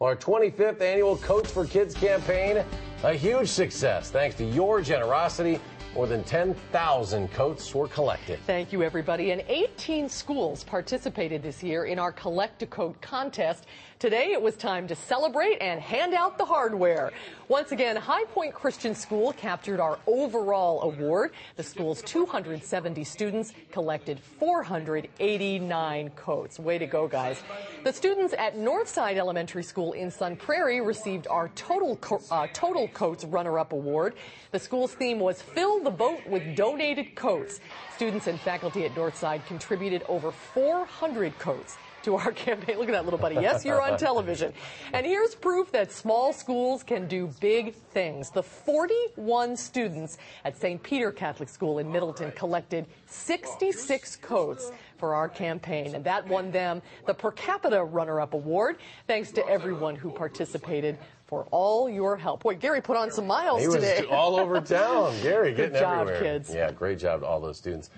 Our 25th annual Koats for Kids campaign, a huge success thanks to your generosity. More than 10,000 coats were collected. Thank you, everybody. And 18 schools participated this year in our Collect a Coat contest. Today, it was time to celebrate and hand out the hardware. Once again, High Point Christian School captured our overall award. The school's 270 students collected 489 coats. Way to go, guys. The students at Northside Elementary School in Sun Prairie received our Total, Co uh, Total Coats Runner-Up Award. The school's theme was Fill the Boat with Donated Coats. Students and faculty at Northside contributed over 400 coats to our campaign. Look at that little buddy. Yes, you're on television. And here's proof that small schools can do big things. The 41 students at St. Peter Catholic School in Middleton collected 66 coats for our campaign, and that won them the per capita runner-up award. Thanks to everyone who participated for all your help. Boy, Gary put on some miles he was today. all over town. Gary getting Good job, everywhere. kids. Yeah, great job to all those students.